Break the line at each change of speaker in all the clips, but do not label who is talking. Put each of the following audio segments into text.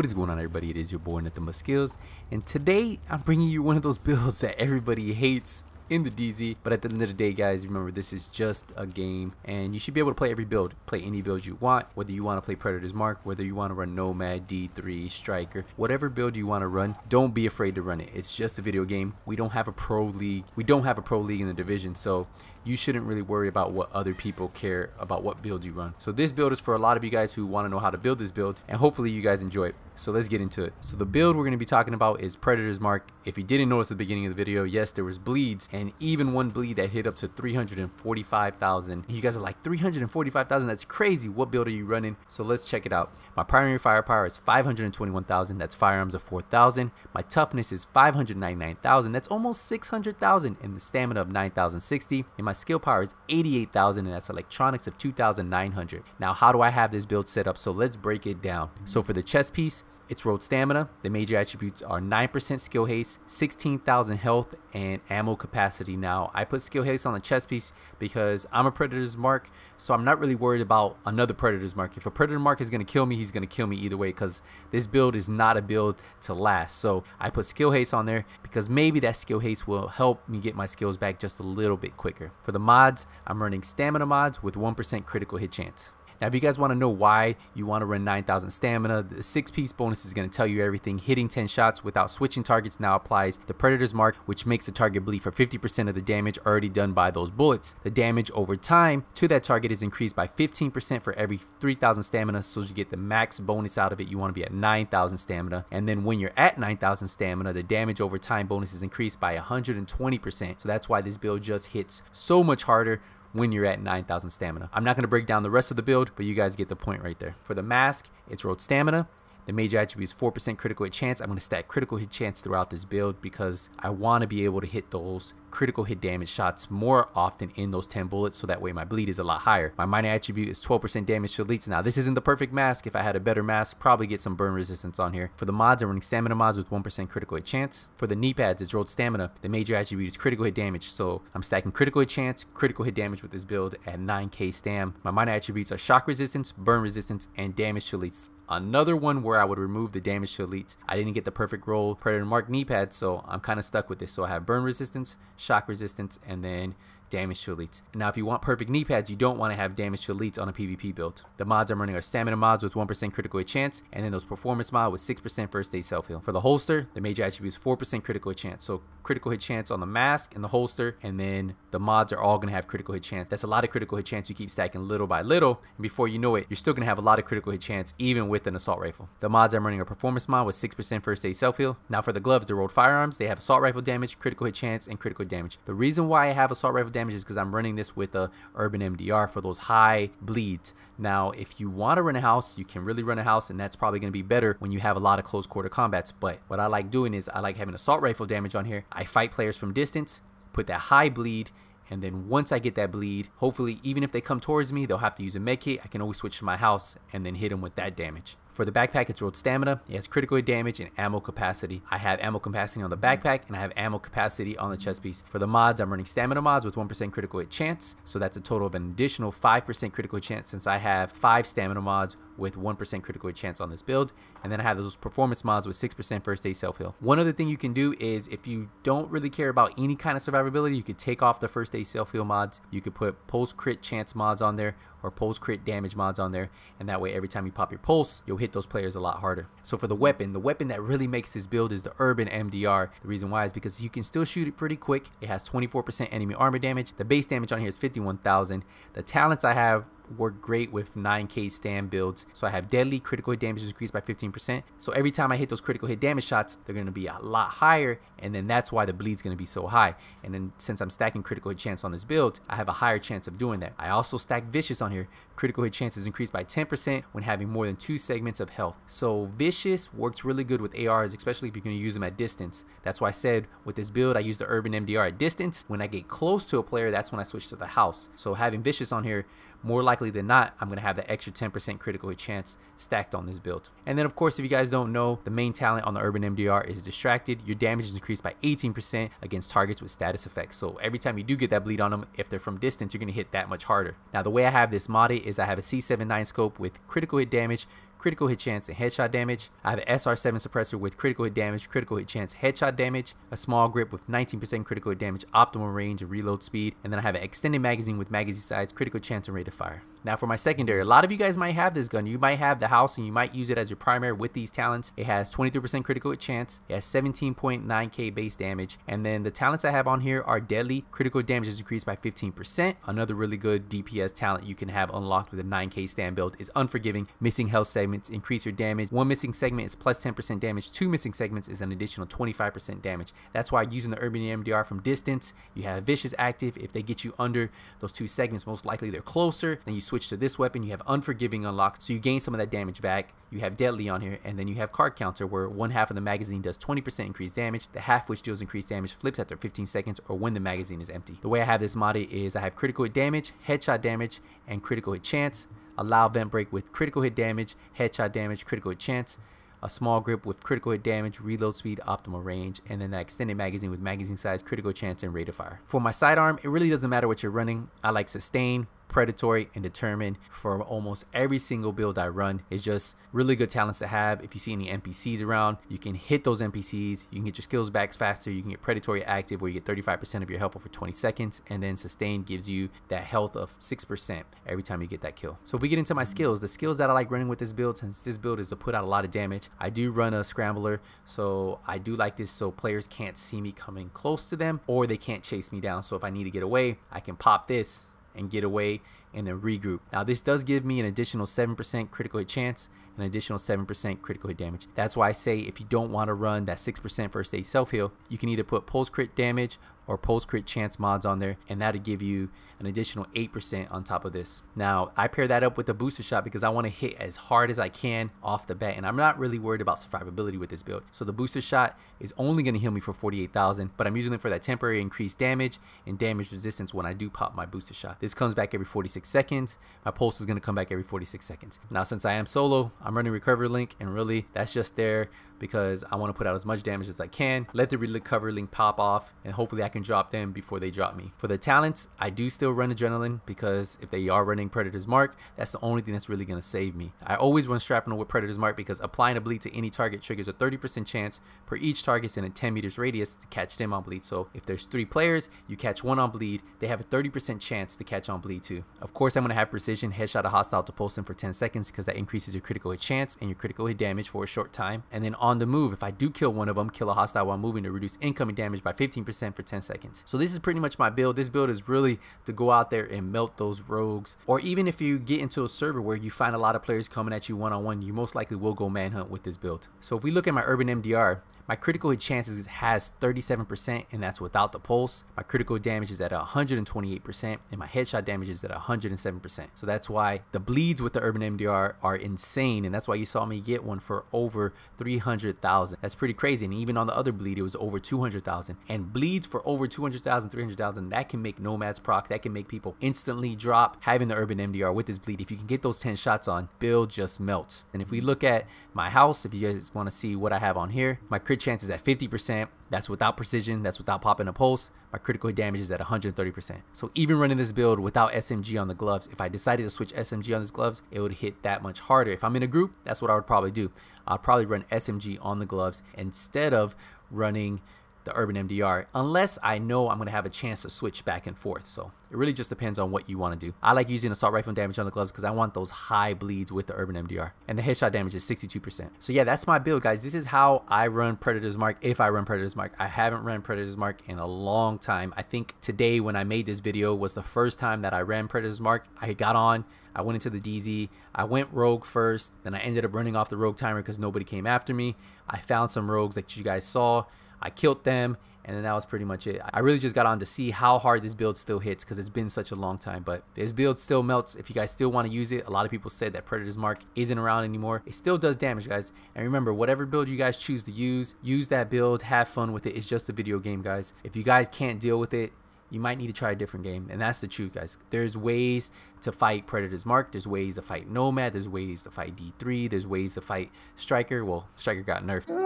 What is going on everybody? It is your boy Nothing But Skillz and today I'm bringing you one of those builds that everybody hates in the DZ. But at the end of the day, guys, remember this is just a game, and you should be able to play every build. Play any build you want, whether you want to play Predator's Mark, whether you want to run Nomad, D3, Striker, whatever build you want to run. Don't be afraid to run it. It's just a video game. We don't have a pro league. We don't have a pro league in the division, so you shouldn't really worry about what other people care about what build you run. So this build is for a lot of you guys who want to know how to build this build, and hopefully you guys enjoy it. So let's get into it. So the build we're going to be talking about is Predator's Mark. If you didn't notice at the beginning of the video, yes, there was bleeds and even one bleed that hit up to 345,000. You guys are like 345,000, that's crazy. What build are you running? So let's check it out. My primary firepower is 521,000, that's firearms of 4,000. My toughness is 599,000, that's almost 600,000 and the stamina of 9,060. And my skill power is 88,000 and that's electronics of 2,900. Now how do I have this build set up? So let's break it down. So for the chest piece, it's road stamina. The major attributes are 9% skill haste, 16,000 health, and ammo capacity. Now, I put skill haste on the chest piece because I'm a Predator's Mark, so I'm not really worried about another Predator's Mark. If a Predator Mark is going to kill me, he's going to kill me either way because this build is not a build to last. So I put skill haste on there because maybe that skill haste will help me get my skills back just a little bit quicker. For the mods, I'm running stamina mods with 1% critical hit chance. Now, if you guys want to know why you want to run 9,000 stamina, the six piece bonus is going to tell you everything. Hitting 10 shots without switching targets now applies the Predator's Mark, which makes the target bleed for 50% of the damage already done by those bullets. The damage over time to that target is increased by 15% for every 3,000 stamina, so you get the max bonus out of it. You want to be at 9,000 stamina. And then when you're at 9,000 stamina, the damage over time bonus is increased by 120%. So that's why this build just hits so much harder when you're at 9,000 stamina. I'm not going to break down the rest of the build, but you guys get the point right there. For the mask, it's road stamina. The major attribute is 4% critical hit chance. I'm going to stack critical hit chance throughout this build because I want to be able to hit those critical hit damage shots more often in those 10 bullets so that way my bleed is a lot higher. My minor attribute is 12% damage to elites. Now this isn't the perfect mask. If I had a better mask, probably get some burn resistance on here. For the mods, I'm running stamina mods with 1% critical hit chance. For the knee pads, it's rolled stamina. The major attribute is critical hit damage. So I'm stacking critical hit chance, critical hit damage with this build at 9k stam. My minor attributes are shock resistance, burn resistance, and damage to elites. Another one where I would remove the damage to elites. I didn't get the perfect roll Predator Mark knee pads, so I'm kind of stuck with this. So I have burn resistance, shock resistance, and then damage to elites. Now, if you want perfect knee pads, you don't want to have damage to elites on a PvP build. The mods I'm running are stamina mods with 1% critical hit chance, and then those performance mod with 6% first aid self heal. For the holster, the major attribute is 4% critical hit chance. So critical hit chance on the mask and the holster, and then the mods are all going to have critical hit chance. That's a lot of critical hit chance you keep stacking little by little, and before you know it, you're still going to have a lot of critical hit chance even with an assault rifle. The mods I'm running are performance mod with 6% first aid self heal. Now for the gloves, the rolled firearms, they have assault rifle damage, critical hit chance, and critical damage. The reason why I have assault rifle damage is because I'm running this with a urban MDR for those high bleeds. Now, if you want to run a house, you can really run a house, and that's probably going to be better when you have a lot of close quarter combats. But what I like doing is I like having assault rifle damage on here. I fight players from distance, put that high bleed, and then once I get that bleed, hopefully even if they come towards me, they'll have to use a med kit. I can always switch to my house and then hit them with that damage. For the backpack, it's rolled stamina. It has critical damage and ammo capacity. I have ammo capacity on the backpack and I have ammo capacity on the chest piece. For the mods, I'm running stamina mods with 1% critical hit chance. So that's a total of an additional 5% critical chance since I have 5 stamina mods with 1% critical hit chance on this build. And then I have those performance mods with 6% first aid self heal. One other thing you can do is if you don't really care about any kind of survivability, you could take off the first aid self heal mods. You could put pulse crit chance mods on there or pulse crit damage mods on there. And that way, every time you pop your pulse, you'll hit those players a lot harder. So for the weapon, the weapon that really makes this build is the Urban MDR. The reason why is because you can still shoot it pretty quick. It has 24% enemy armor damage. The base damage on here is 51,000. The talents I have work great with 9k stam builds. So I have deadly, critical hit damage is increased by 15%. So every time I hit those critical hit damage shots, they're going to be a lot higher. And then that's why the bleed's going to be so high. And then since I'm stacking critical hit chance on this build, I have a higher chance of doing that. I also stack vicious on here. Critical hit chance is increased by 10% when having more than two segments of health. So vicious works really good with ARs, especially if you're going to use them at distance. That's why I said with this build, I use the urban MDR at distance. When I get close to a player, that's when I switch to the house. So having vicious on here more likely than not, I'm going to have that extra 10% critical hit chance stacked on this build. And then, of course, if you guys don't know, the main talent on the Urban MDR is Distracted. Your damage is increased by 18% against targets with status effects. So every time you do get that bleed on them, if they're from distance, you're going to hit that much harder. Now, the way I have this modded is I have a C79 scope with critical hit damage, critical hit chance and headshot damage. I have an SR7 suppressor with critical hit damage, critical hit chance, headshot damage, a small grip with 19% critical hit damage, optimal range and reload speed, and then I have an extended magazine with magazine size, critical chance and rate of fire. Now for my secondary, a lot of you guys might have this gun. You might have the house and you might use it as your primary with these talents. It has 23% critical hit chance, it has 17.9k base damage, and then the talents I have on here are deadly. Critical damage is increased by 15%. Another really good DPS talent you can have unlocked with a 9k stam build is Unforgiving. Missing health segments increase your damage. One missing segment is plus 10% damage. Two missing segments is an additional 25% damage. That's why using the Urban MDR from distance, you have Vicious active. If they get you under those two segments, most likely they're closer. Then you switch to this weapon. You have Unforgiving unlocked, so you gain some of that damage back. You have Deadly on here, and then you have Card Counter, where one half of the magazine does 20% increased damage. The half which deals increased damage flips after 15 seconds or when the magazine is empty. The way I have this modded is I have critical hit damage, headshot damage, and critical hit chance. Allow vent break with critical hit damage, headshot damage, critical hit chance a small grip with critical hit damage, reload speed, optimal range, and then an extended magazine with magazine size, critical chance, and rate of fire. For my sidearm, it really doesn't matter what you're running. I like sustain, predatory, and determined for almost every single build I run. It's just really good talents to have. If you see any NPCs around, you can hit those NPCs. You can get your skills back faster. You can get predatory active where you get 35% of your health for 20 seconds. And then sustain gives you that health of 6% every time you get that kill. So if we get into my skills, the skills that I like running with this build, since this build is to put out a lot of damage, I do run a scrambler. So I do like this so players can't see me coming close to them or they can't chase me down. So if I need to get away, I can pop this and get away and then regroup. Now this does give me an additional 7% critical hit chance an additional 7% critical hit damage. That's why I say if you don't want to run that 6% first aid self heal, you can either put pulse crit damage or pulse crit chance mods on there and that'll give you an additional 8% on top of this. Now I pair that up with a booster shot because I want to hit as hard as I can off the bat and I'm not really worried about survivability with this build. So the booster shot is only going to heal me for 48,000 but I'm using it for that temporary increased damage and damage resistance when I do pop my booster shot. This comes back every 46 seconds. My pulse is going to come back every 46 seconds. Now since I am solo, I'm running recovery link and really that's just there because I want to put out as much damage as I can. Let the recovery link pop off and hopefully I can drop them before they drop me. For the talents, I do still run Adrenaline because if they are running Predator's Mark, that's the only thing that's really going to save me. I always run Shrapnel with Predator's Mark because applying a bleed to any target triggers a 30% chance per each target in a 10 meters radius to catch them on bleed. So if there's three players, you catch one on bleed, they have a 30% chance to catch on bleed too. Of course, I'm going to have precision headshot a hostile to pulse them for 10 seconds because that increases your critical hit chance and your critical hit damage for a short time. And then on the move, if I do kill one of them, kill a hostile while moving to reduce incoming damage by 15% for 10 seconds. So this is pretty much my build. This build is really to go out there and melt those rogues. Or even if you get into a server where you find a lot of players coming at you one-on-one, -on -one, you most likely will go manhunt with this build. So if we look at my Urban MDR, my critical hit chances has 37% and that's without the pulse. My critical damage is at 128% and my headshot damage is at 107%. So that's why the bleeds with the Urban MDR are insane and that's why you saw me get one for over 300,000. That's pretty crazy and even on the other bleed it was over 200,000 and bleeds for over 200,000, 300,000 that can make nomads proc, that can make people instantly drop having the Urban MDR with this bleed. If you can get those 10 shots on, build just melts. And if we look at my house, if you guys want to see what I have on here, my crit chance is at 50%. That's without precision. That's without popping a pulse. My critical hit damage is at 130%. So even running this build without SMG on the gloves, if I decided to switch SMG on these gloves, it would hit that much harder. If I'm in a group, that's what I would probably do. I'd probably run SMG on the gloves instead of running the Urban MDR unless I know I'm going to have a chance to switch back and forth. So it really just depends on what you want to do. I like using assault rifle damage on the gloves because I want those high bleeds with the Urban MDR. And the headshot damage is 62%. So yeah, that's my build, guys. This is how I run Predator's Mark if I run Predator's Mark. I haven't run Predator's Mark in a long time. I think today when I made this video was the first time that I ran Predator's Mark. I got on, I went into the DZ. I went rogue first, then I ended up running off the rogue timer because nobody came after me. I found some rogues that you guys saw. I killed them and then that was pretty much it. I really just got on to see how hard this build still hits because it's been such a long time. But this build still melts. If you guys still want to use it, a lot of people said that Predator's Mark isn't around anymore. It still does damage, guys. And remember, whatever build you guys choose to use, use that build, have fun with it. It's just a video game, guys. If you guys can't deal with it, you might need to try a different game. And that's the truth, guys. There's ways to fight Predator's Mark. There's ways to fight Nomad. There's ways to fight D3. There's ways to fight Striker. Well, Striker got nerfed.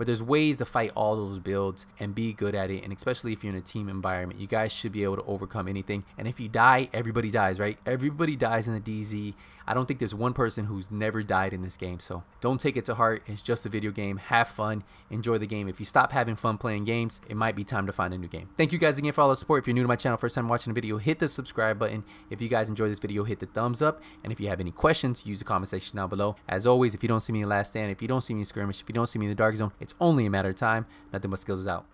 But there's ways to fight all those builds and be good at it. And especially if you're in a team environment, you guys should be able to overcome anything. And if you die, everybody dies, right? Everybody dies in the DZ. I don't think there's one person who's never died in this game. So don't take it to heart. It's just a video game. Have fun. Enjoy the game. If you stop having fun playing games, it might be time to find a new game. Thank you guys again for all the support. If you're new to my channel, first time watching a video, hit the subscribe button. If you guys enjoyed this video, hit the thumbs up. And if you have any questions, use the comment section down below. As always, if you don't see me in Last Stand, if you don't see me in Skirmish, if you don't see me in the Dark Zone, it's only a matter of time. Nothing but Skillz is out.